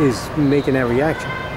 is making that reaction.